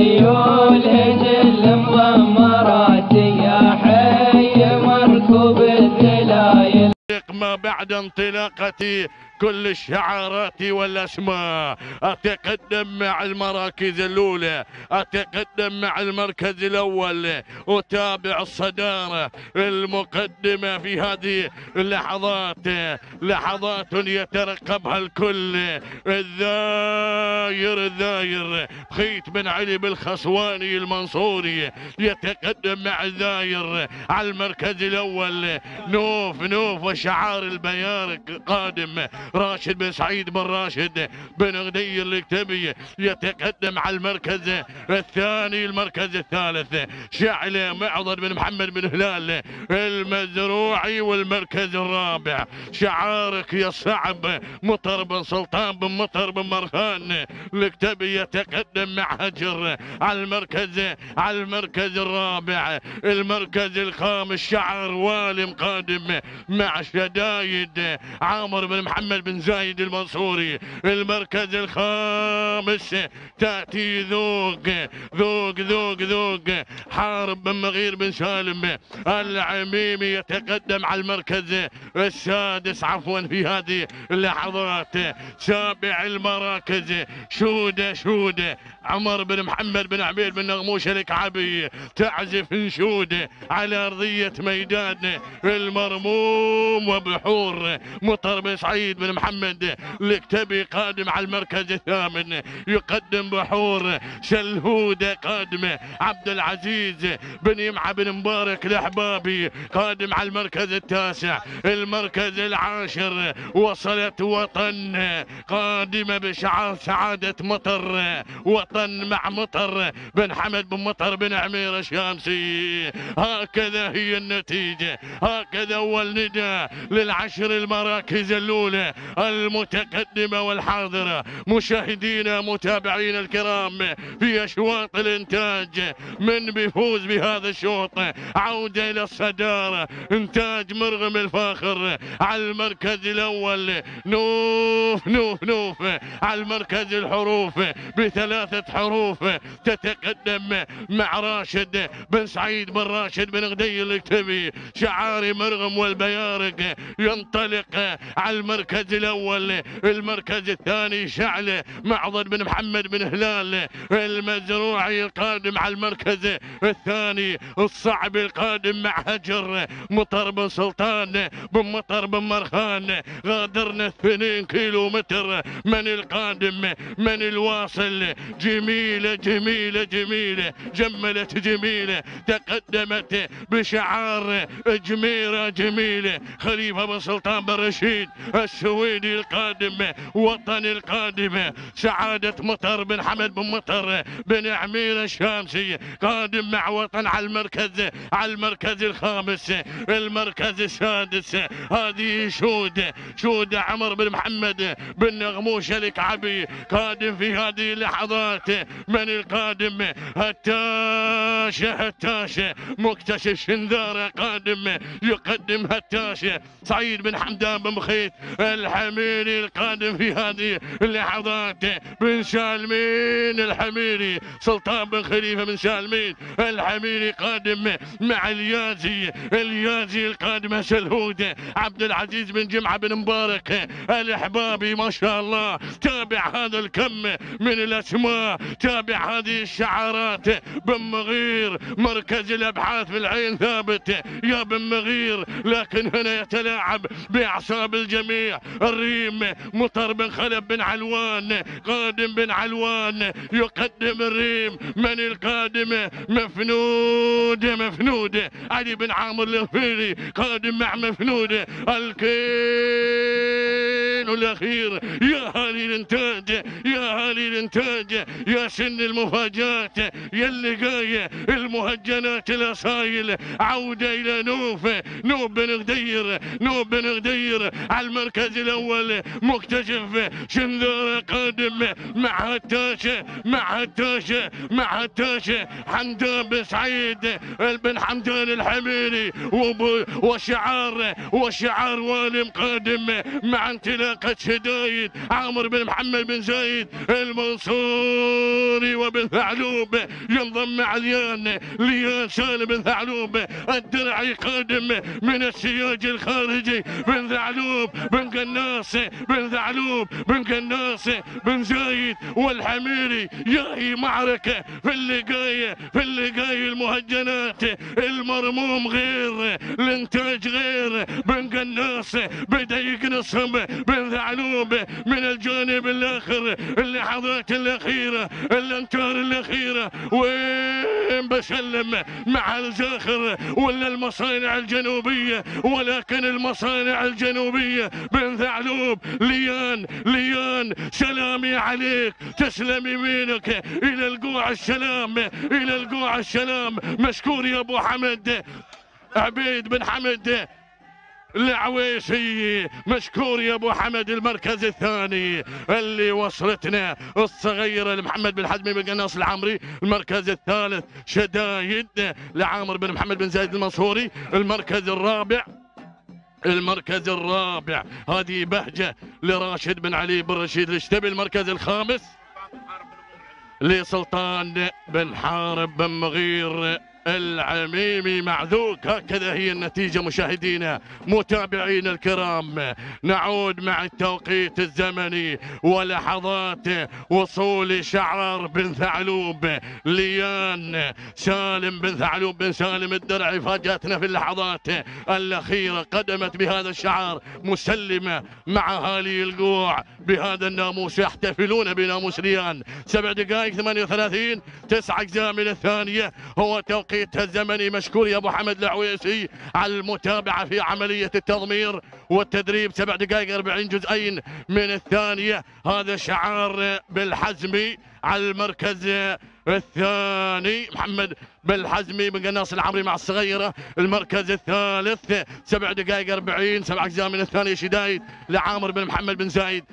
خيول هجل مضمرات يا حي مركوب الدلايل ما بعد انطلاقتي. كل الشعارات والأسماء. أتقدم مع المراكز الأولى. أتقدم مع المركز الأول. أتابع الصدارة المقدمة في هذه اللحظات. لحظات يترقبها الكل. الذاير الذاير. خيت بن علي بالخصواني المنصوري. يتقدم مع الذاير على المركز الأول. نوف نوف وشعار البيارق قادم راشد بن سعيد بن راشد بن غدير الكتبي يتقدم على المركز الثاني المركز الثالث. شعلة معضل بن محمد بن هلال المزروعي والمركز الرابع. شعارك يا صعب مطر بن سلطان بن مطر بن مرخان الكتبي يتقدم مع هجر على المركز على المركز الرابع. المركز الخامس شعر والم قادم مع شدايد. عامر بن محمد بن زايد المنصوري المركز الخامس. تأتي ذوق ذوق ذوق ذوق. حارب بن مغير بن سالم العميمي يتقدم على المركز السادس. عفوا في هذه اللحظات سابع المراكز. شودة شودة عمر بن محمد بن عبيد بن نغموش الكعبي. تعزف نشوده على أرضية ميدان المرموم وبحور مطر بن سعيد بن محمد الكتبي قادم على المركز الثامن. يقدم بحور شلهودة قادمة عبد العزيز بن يمعى بن مبارك الأحبابي. قادم على المركز التاسع. المركز العاشر. وصلت وطن. قادمة بشعار سعادة مطر. وطن مع مطر. بن حمد بن مطر بن عمير الشامسي. هكذا هي النتيجة. هكذا هو النداء للعشر المراكز الأولى. المتقدمة والحاضرة مشاهدينا متابعينا الكرام في أشواط الإنتاج. من بيفوز بهذا الشوط؟ عودة إلى الصدارة. إنتاج مرغم الفاخر على المركز الأول. نوف نوف نوف على المركز الحروف. بثلاثة حروف تتقدم مع راشد بن سعيد بن راشد بن غدي الكتبي شعاري مرغم والبيارق ينطلق على المركز الأول المركز الثاني شعلة معضل بن محمد بن هلال المزروعي القادم على المركز الثاني الصعب القادم مع هجر مطر بن سلطان بن مطر بن مرخان غادرنا اثنين كيلو متر من القادم من الواصل جميلة جميلة جميلة جملت جميلة تقدمت بشعار جميرة جميلة خليفة بن سلطان بن رشيد السويدي القادم وطن القادم. سعادة مطر بن حمد بن مطر بن عمير الشامسي قادم مع وطن على المركز على المركز الخامس المركز السادس. هذه شود شود عمر بن محمد بن نغموش الكعبي قادم في هذه اللحظات. من القادم؟ هتاشة هتاشة مكتشف شنذارة قادم يقدم هتاشة سعيد بن حمدان بن مخيت الحميري القادم في هذه اللحظات بن سالمين الحميري سلطان بن خليفة بن سالمين الحميري قادم مع اليازي اليازي القادم سلهود عبد العزيز بن جمعة بن مبارك الأحبابي ما شاء الله. تابع هذا الكم من الأسماء تابع هذه الشعارات. بن مغير مركز الأبحاث في العين ثابت. يا بن مغير لكن هنا يتلاعب بأعصاب الجميع. الريم مطر بن خلف بن علوان قادم بن علوان يقدم الريم. من القادم؟ مفنود مفنود. علي بن عامر الغفيري قادم مع مفنود. الكيل الأخير. يا هالي الإنتاج يا هالي الإنتاج يا سن المفاجآت يا اللقاية المهجنات الأصايل. عودة إلى نوف نوف بن غدير نوف بن غدير. على المركز الأول مكتشف شنذار قادم. مع هتاشة مع هتاشة مع هتاشة حمدان بن سعيد بن حمدان الحميري. وشعار وشعار والم قادم. مع انطلاقة شدايد عامر بن محمد بن زايد المنصوري بن ثعلوب. ينضم مع ليان ليان سالم بن ثعلوب. الدرعي قادم من السياج الخارجي. بن ثعلوب بن قناص بن ثعلوب بن قناص بن زايد والحميري. ياهي معركة في اللقاية في اللقاية المهجنات. المرموم غير الإنتاج غير. بن قناص بدأ يقنصهم بن ثعلوب من الجانب الآخر اللحظات الأخيرة الامتار الأخيرة. وين بسلم مع الزاخر ولا المصانع الجنوبية؟ ولكن المصانع الجنوبية بن ثعلوب ليان ليان سلامي عليك. تسلم يمينك إلى القوع السلام إلى القوع السلام. مشكور يا أبو حمد. عبيد بن حمد. العويسي مشكور يا أبو حمد المركز الثاني اللي وصلتنا الصغيره لمحمد بن حزمي بن قناص العمري المركز الثالث شدايد لعامر بن محمد بن زايد المنصوري المركز الرابع المركز الرابع هذه بهجة لراشد بن علي بن رشيد. الاشتبي المركز الخامس؟ لسلطان بن حارب بن مغير. العميمي معذوك. هكذا هي النتيجة مشاهدينا متابعينا الكرام. نعود مع التوقيت الزمني ولحظات وصول شعار بن ثعلوب. ليان سالم بن ثعلوب بن سالم الدرعي فاجأتنا في اللحظات الأخيرة. قدمت بهذا الشعار مسلمة مع أهالي القوع. بهذا الناموس يحتفلون بناموس ليان. سبع دقائق 38 تسع أجزاء من الثانية. هو توقيت الزمني مشكور يا أبو حمد العويسي. على المتابعة في عملية التضمير والتدريب سبع دقائق 40 جزئين من الثانية. هذا شعار بالحزمي على المركز الثاني. محمد بالحزمي بن قناص العمري مع الصغيرة. المركز الثالث سبع دقائق 40 سبع أجزاء من الثانية. شدايد لعامر بن محمد بن زايد.